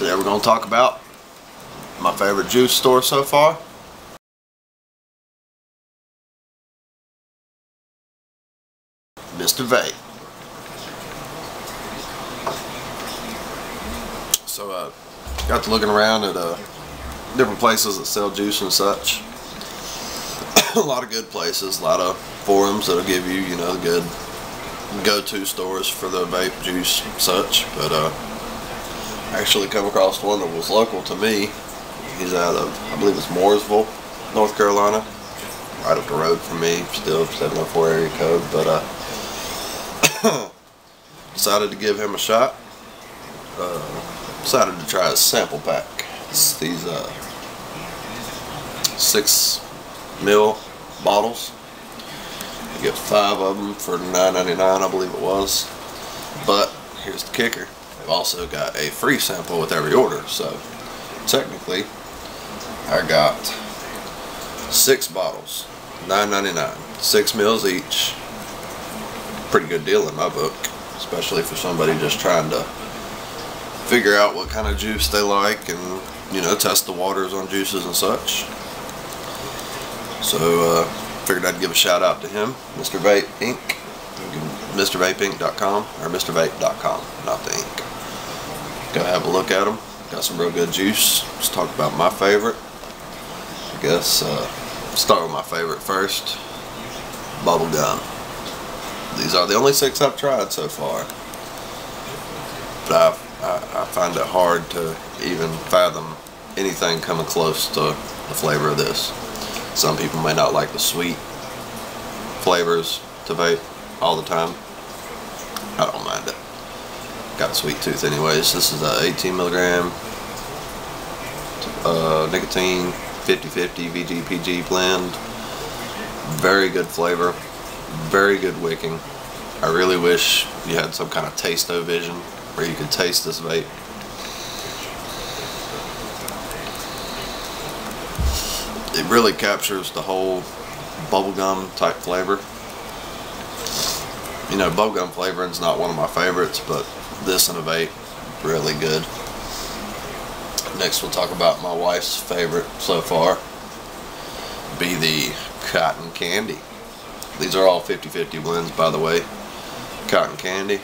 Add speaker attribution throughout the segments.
Speaker 1: Today we're going to talk about my favorite juice store so far. Mr. Vape. So uh, got to looking around at uh, different places that sell juice and such. a lot of good places, a lot of forums that'll give you, you know, the good go-to stores for the vape juice and such. But uh, actually come across one that was local to me. He's out of, I believe it's Mooresville, North Carolina. Right up the road from me, still 704 area code. But uh, decided to give him a shot. Uh, decided to try a sample pack. It's these uh, six mil bottles. You get five of them for $9.99, I believe it was. But here's the kicker. Also got a free sample with every order. So technically, I got six bottles, $9.99, six mils each. Pretty good deal in my book, especially for somebody just trying to figure out what kind of juice they like and you know test the waters on juices and such. So uh, figured I'd give a shout out to him, Mr. Vape Inc. MrVapeInc.com or MrVape.com, not the ink. Go have a look at them. Got some real good juice. Let's talk about my favorite. I guess uh, start with my favorite first. Bubblegum. These are the only six I've tried so far. But I, I, I find it hard to even fathom anything coming close to the flavor of this. Some people may not like the sweet flavors to vape all the time. I don't mind it. Sweet tooth anyways. This is a 18 milligram uh, nicotine 50-50 VGPG blend. Very good flavor. Very good wicking. I really wish you had some kind of taste-o-vision where you could taste this vape. It really captures the whole bubblegum type flavor. You know, bubblegum flavoring is not one of my favorites, but this in a vape, really good. Next we'll talk about my wife's favorite so far, be the cotton candy. These are all 50-50 blends by the way. Cotton candy,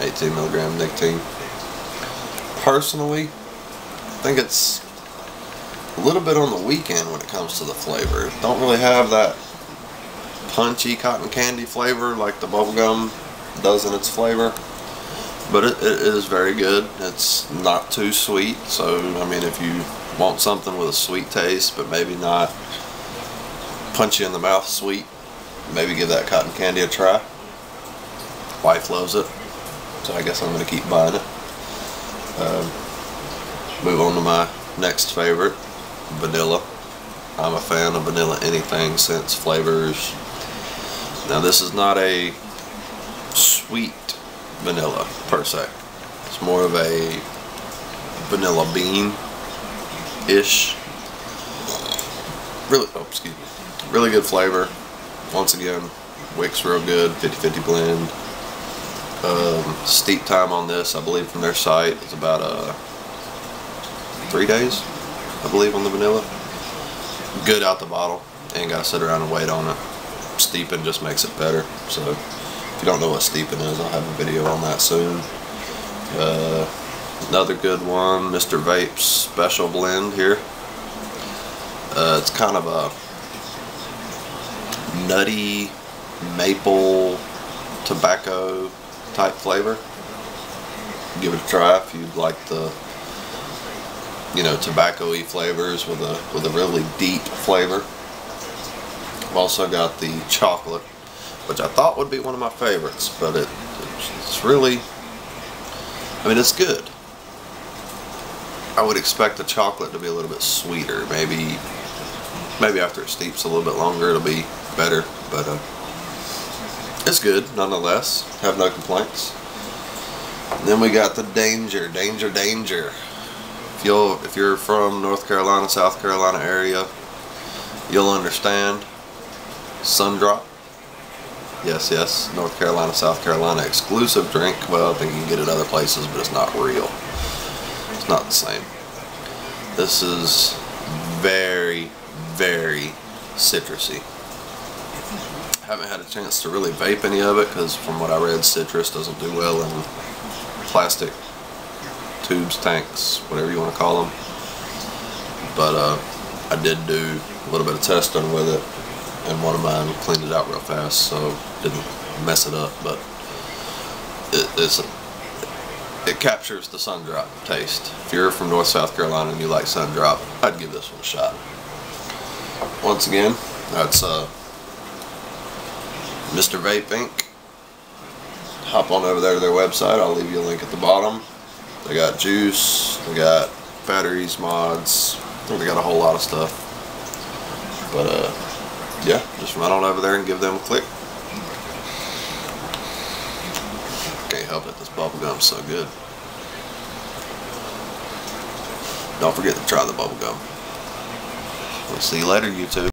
Speaker 1: 18 milligram nicotine. Personally, I think it's a little bit on the weekend when it comes to the flavor. Don't really have that punchy cotton candy flavor like the bubblegum does in its flavor. But it, it is very good. It's not too sweet. So, I mean, if you want something with a sweet taste, but maybe not punchy in the mouth sweet, maybe give that cotton candy a try. Wife loves it. So I guess I'm going to keep buying it. Um, move on to my next favorite, vanilla. I'm a fan of vanilla anything since flavors. Now this is not a sweet vanilla per se. It's more of a vanilla bean ish. Really, oh, excuse me. Really good flavor. Once again, wicks real good. 50-50 blend. Um, steep time on this, I believe, from their site is about uh, three days. I believe on the vanilla. Good out the bottle. Ain't gotta sit around and wait on it. Steeping just makes it better. So if you don't know what steeping is, I'll have a video on that soon. Uh, another good one, Mr. Vape's special blend here. Uh, it's kind of a nutty maple tobacco type flavor. Give it a try if you'd like the you know tobacco-y flavors with a with a really deep flavor. I've also got the chocolate, which I thought would be one of my favorites, but it it's really I mean it's good. I would expect the chocolate to be a little bit sweeter. Maybe maybe after it steeps a little bit longer it'll be better, but uh, it's good nonetheless. Have no complaints. And then we got the danger, danger, danger. If you'll, if you're from North Carolina, South Carolina area, you'll understand. Sundrop. Yes, yes, North Carolina, South Carolina exclusive drink. Well, I think you can get it other places, but it's not real. It's not the same. This is very, very citrusy. Haven't had a chance to really vape any of it because from what I read, citrus doesn't do well in plastic tubes, tanks, whatever you want to call them. But uh, I did do a little bit of testing with it and one of mine cleaned it out real fast so didn't mess it up but it, it's a, it captures the sun drop taste. If you're from North South Carolina and you like sun drop I'd give this one a shot. Once again that's uh, Mr. Vape Inc. Hop on over there to their website. I'll leave you a link at the bottom. They got juice they got batteries mods I think they got a whole lot of stuff. But uh yeah, just run on over there and give them a click. Can't help it, this bubble gum's so good. Don't forget to try the bubble gum. We'll see you later, YouTube.